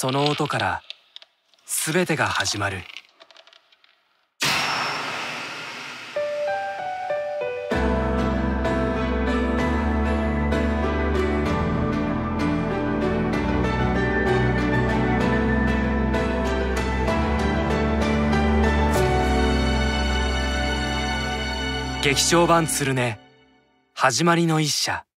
その音から全てが始まる。劇場版鶴音始まりの一社。